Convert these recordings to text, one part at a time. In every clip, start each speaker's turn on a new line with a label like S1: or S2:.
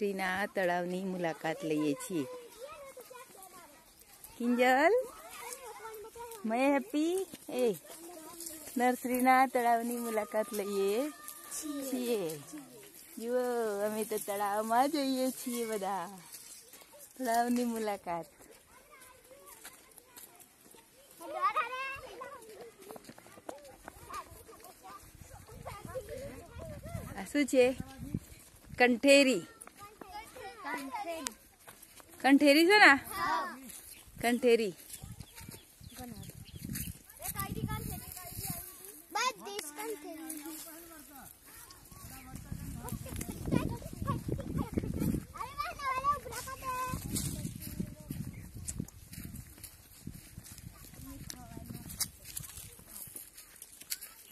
S1: નર્સરીના તળાવની મુલાકાત લઈએ છીએ. કિંજલ મેં હેપી? એ, નર્સરીના તળાવની મુલાકાત લઈએ છીએ. જુઓ, અમે તો તળાવમાં જઈએ છીએ બધા. તળાવની મુલાકાત. શું છે? કંઠેરી. કંઠેરી છે ને કંઠેરી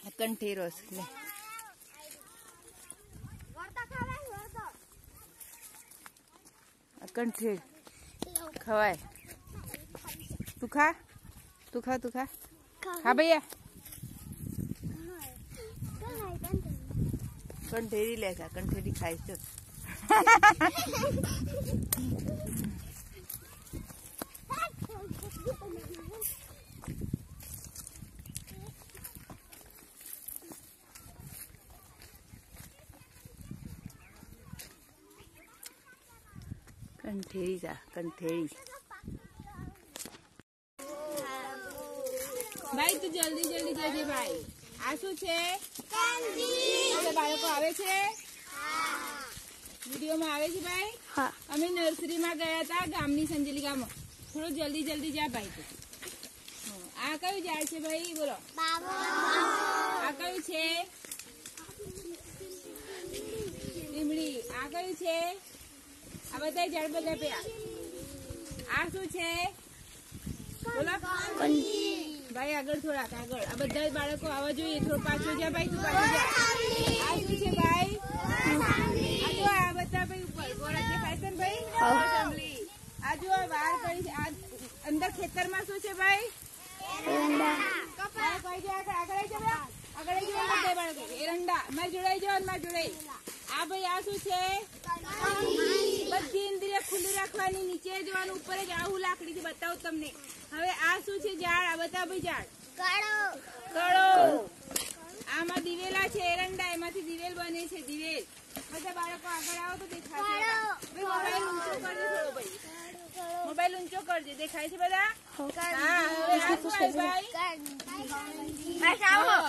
S1: આ કંઠેરો છે લે આ કંઠેર ખવાય. તું ખા? તું ખા તું ખા? ખા ભૈયા? કંઠેરી લે આ કંઠેરી ખાય છે કંઠેરી જા કંઠેરી ભાઈ તું જલ્દી જલ્દી જજે ભાઈ. આ શું છે? બાળકો આવે છે? વિડીયોમાં આવે છે ભાઈ? અમે નર્સરીમાં ગયા હતા ગામની સંજેલી ગામમાં થોડું જલ્દી જલ્દી જા ભાઈ તું. આ કયું ઝાડ છે ભાઈ? બોલો. આ કયું છે? લીમડી. આ કયું છે? આ બધા ઝાડ બધા પ્યા આ શું છે? બોલો. ભાઈ આગળ થોડાક આગળ. આ બધા બાળકો આવવા જોઈએ. થોડું પાછું જા ભાઈ તું પાછું જા આ શું છે ભાઈ? આ જો આ બધા ભાઈ ઉપર. ગોળા દેખાય છે ભાઈ? અસેમ્બલી આ જો આ કરી છે. આ અંદર ખેતરમાં શું છે ભાઈ? એરંડા. મારે જોડાઈ જાઓ ને મારે જોડાઈ આ ભાઈ આ શું છે? બધી ઇન્દ્રિય ખુલ્લી રાખવાની નીચે જવાનું ઉપર જ આવું લાકડીથી બતાવું તમને. હવે આ શું છે ઝાડ? આ બધા ભાઈ ઝાડ. કળો. આમાં દિવેલા છે એરંડા એમાંથી દિવેલ બને છે દિવેલ. બધા બાળકો આગળ આવો તો દેખાશે. મોબાઈલ ઊંચો કરજો થોડો ભાઈ. મોબાઈલ ઊંચો કરજો. દેખાય છે બધા? હા હવે આ શું આવ્યું ભાઈ? હા.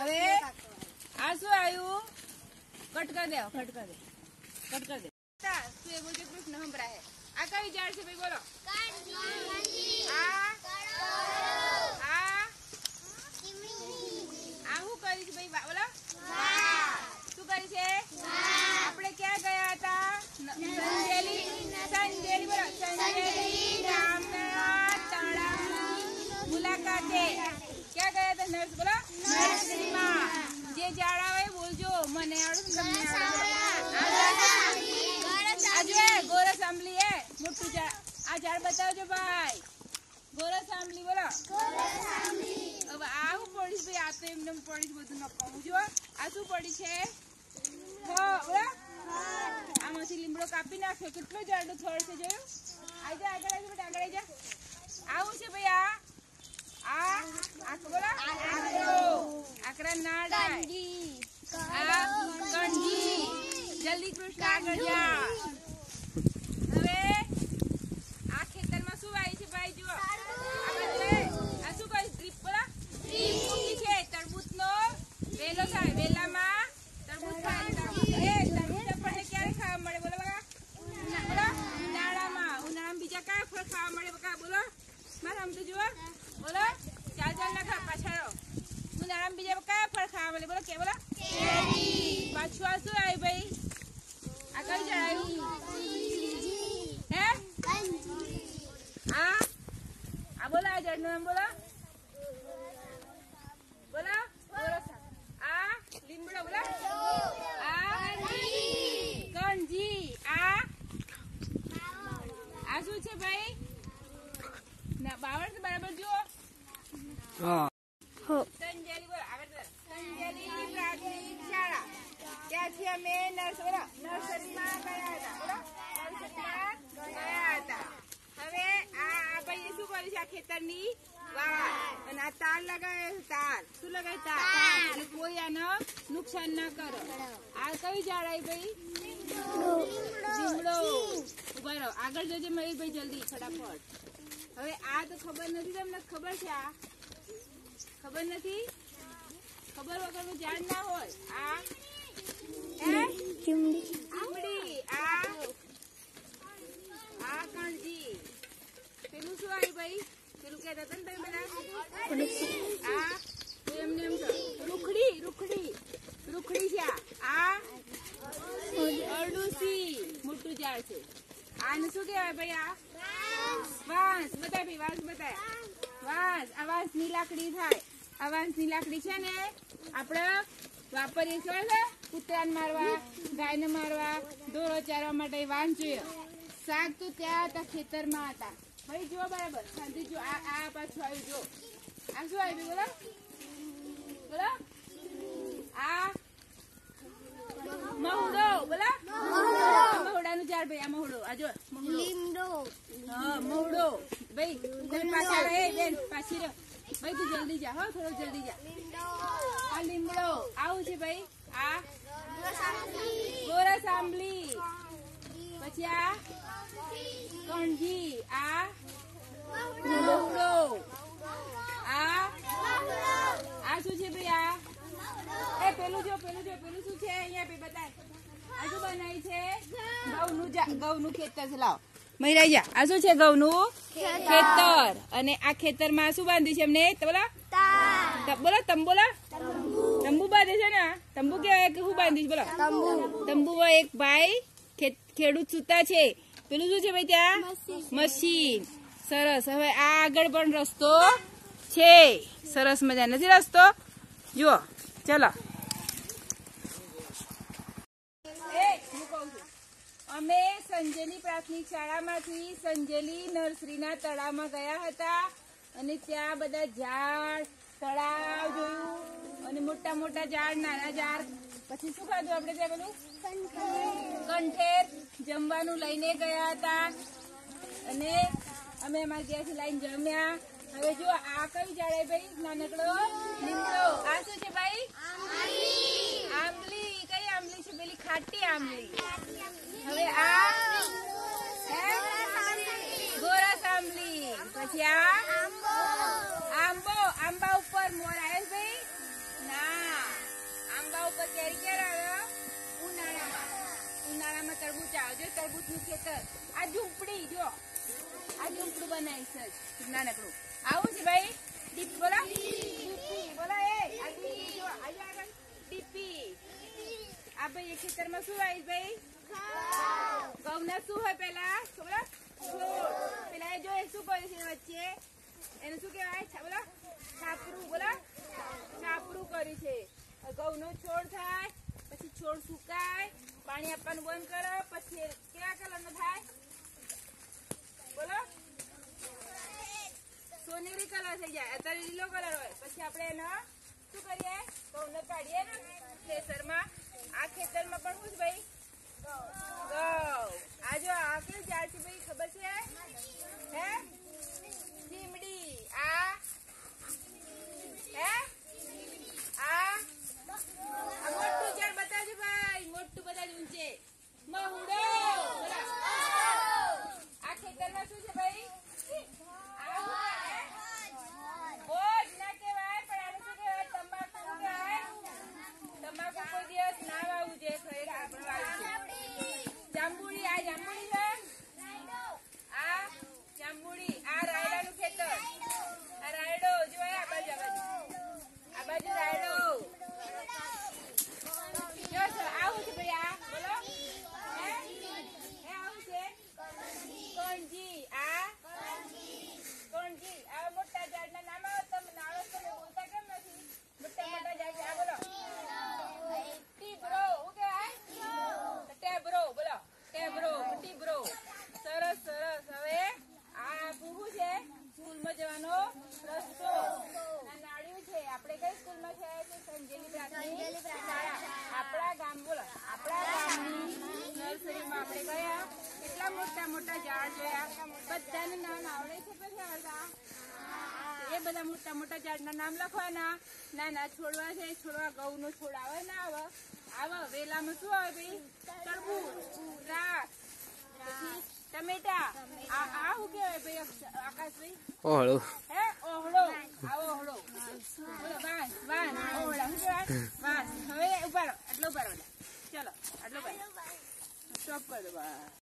S1: હવે આ શું આવ્યું? કટ કરી દે કટ કરી દે કટ કરી દે. શું એ બોલજો કૃષ્ણ સંભળાય આ કયું ઝાડ છે ભાઈ બોલો આ આ શું કરી છે ભાઈ બોલો શું કરી છે આપણે ક્યાં ગયા હતા સંજેલી સંજેલી બોલો સંજેલી ગામના તળાવની મુલાકાતે ક્યાં ગયા હતા નર્સ બોલો નર્સરીમાં જે ઝાડ આવે એ બોલજો મને આવડે છે ને તમને આવડે આ જો એ ગોરસ આંબલી એ મોટું ઝાડ આ ઝાડ બતાવજો ભાઈ. ગોરસ સાંભળી, બોલો. હવે આ શું પડી ભાઈ? આ તો એમને પડી બધું નપાવું જો આ શું પડી છે? હ આમાંથી લીમડો કાપી નાખ્યો. કેટલો જાડો થળ છે જોયું? આઈ જા, આગળ આવી આગળ આવી જા. આવું છે ભાઈ આ આ આખ બોલો આકરો આકરા નાડા આ કંજી જલ્દી કૃષ્ણ આગળ જા હવે આ ખેતરમાં શું વાય છે ભાઈ જુઓ આ બાજુ એ. આ શું કરી ડ્રીપ બોલો મૂકી છે તરબૂચનો વેલો થાય વેલામાં તરબૂચ ખાય તરબૂચ. એ તરબૂચ આપણને ક્યારે ખાવા મળે બોલો બકા બોલો ઉનાળામાં ઉનાળામાં બીજા કયા ફળ ખાવા મળે બકા બોલો મારા આમ તો જુઓ બોલો ચાલ ચાલ ના ખા પાછળ રહો. ઉનાળામાં બીજા કયા ફળ ખાવા મળે બોલો કે બોલો પાછું આ શું આવ્યું ભાઈ આ કયું ઝાડ આવ્યું હે આ બોલો નામ બોલો. બોલો. આ લીમડો બોલો. આ કંજી. આ આ શું છે ભાઈ? ના બાવળ બરાબર જુઓ. સંજેલી બોલો આગળ. સંજેલી પ્રાથમિક શાળા. ત્યાંથી અમે નર્સરી નર્સરીમાં ગયા હતા. બોલો ખેતરની વાળ અને આ તાર લગાવે તાર શું લગાવે તાર એટલે કોઈ આને નુકસાન ના કરો આ કઈ ઝાડ આવી ભાઈ લીમડો ઊભા રહો આગળ જજે મયુરભાઈ જલ્દી ફટાફટ હવે આ તો ખબર નથી તમને ખબર છે આ? ખબર નથી? ખબર વગરનું ઝાડ ના હોય. આ? ચીમડી. આ? આ કણજી. પેલું શું આવ્યું ભાઈ? પેલું કહેતા હતા ને તમે બધા? આ, એમને એમ રૂખડી રૂખડી રૂખડી છે આ. અરડુસી મોટું ઝાડ છે. આને શું કહેવાય ભાઈ આ? વાંસ. બતાય ભાઈ, વાંસ બતાય. વાંસ. આ વાંસની લાકડી થાય. આ વાંસની લાકડી છે ને, આપણે વાપરીએ છીએ કૂતરાને મારવા, ગાયને મારવા ઢોરો ચારવા માટે વાંસ જોઈએ. શાક તો ત્યાં હતા, ખેતરમાં હતા. ભાઈ જો બરાબર. શાંતિ જો આ આ પાછું આવ્યું જો આ શું આવ્યું બોલો? બોલો? આ મહુડો બોલો? મહુડાનું ઝાડ ભાઈ આ મહુડો. આ જો મહુડો. હા મહુડો. ભાઈ પાછા રહે બેન પાછી રહો. ભાઈ તું જલ્દી જા હો થોડો જલ્દી જા. આ લીમડો. આવું છે ભાઈ. આ ગોરસ આંબલી. પછી આ કણજી આ મહુડો આ આ શું છે ભાઈ આ એ પેલું જો પેલું જો, પેલું શું છે? અહીંયા બી બતાય આ શું બનાવી છે ઘઉંનું ઘઉંનું ખેતર છે લાવ મહિરાઈ જા આ શું છે ઘઉંનું ખેતર અને આ ખેતરમાં શું બાંધ્યું છે એમને? બોલા બોલો ત- તંબુ બોલો તંબુ બાંધે છે ને? તંબુ કેવાય કે શું બાંધ્યું છે બોલો તંબુ તંબુ એક ભાઈ ખેડૂત સૂતા છે. પેલું શું છે ભાઈ ત્યાં? મશીન. સરસ. હવે આ આગળ પણ રસ્તો છે. સરસ મજા નથી રસ્તો? જુઓ. ચલો. અમે સંજેલી પ્રાથમિક શાળામાંથી સંજેલી નર્સરીના તળાવમાં ગયા હતા અને ત્યાં બધા ઝાડ તળાવ જોયું અને મોટા મોટા ઝાડ નાના ઝાડ. પછી શું ખાધું આપણે ત્યાં બધું કંઠેર. જમવાનું લઈને ગયા હતા અને અમે અમારા ત્યાંથી લાઈન જમ્યા. હવે જો આ કઈ જાડે ભાઈ? નાનકડો લીમડો. આ શું છે ભાઈ? આંબલી. કઈ આંબલી છે? પેલી ખાટી આંબલી. નાનકડું. ભાઈ? એ. ખેતરમાં શું આવી ભાઈ? ઘઉંના શું હોય પેલા બોલો. પેલા એ જોઈએ શું કર્યું છે વચ્ચે? એને શું કહેવાય? છા- બોલો. છાપરું બોલો. છાપરું કર્યું છે. ઘઉંનો છોડ થાય, પછી છોડ સુકાય, પાણી આપવાનું બંધ કરો, પછી કેવા કલરનો થાય? બોલો. સોનેરી કલર થઈ જાય. અત્યારે લીલો કલર હોય. પછી આપણે એનો, શું કરીએ? ઘઉંને કાઢીએ ને થ્રેસરમાં આ ખેતરમાં પણ શું છે ભાઈ, ઘઉં. આ જો આ કયું ઝાડ છે ભાઈ ખબર છે હે લીમડી આ હે આ આ મોટું ઝાડ બતાવજો ભાઈ મોટું બતાવજો ઊંચે મહુડો બોલો. આ ખેતરમાં શું છે ભાઈ આ બોજ ના કહેવાય પણ આને શું કહેવાય તંબાકુ શું કહેવાય તમાકુ કોઈ દિવસ ના વાવવું જોઈએ ખરેખર આપણે વાવ્યું છે જાંબુડી આ જાંબુડી છે આ જાંબુડી બધા મોટા મોટા ઝાડના નામ લખવાના. નાના છોડવા છે છોડવા ઘઉંનો છોડ આવે ને આવે. આવે વેલામાં શું આવે ભાઈ? તરબૂચ દ્રાક્ષ ટમેટા. આ આ શું કહેવાય ભાઈ અક્ષ- આકાશભાઈ?
S2: ઓહળું.
S1: હે ઓહળો. આ ઓહળો. બોલો વાંસ વાંસ ઓહળા. શું કહેવાય? વાંસ. હવે ઊભા રહો આટલો ઊભા ચલો આટલો ઊભા રહો. સ્ટોપ કરો બસ.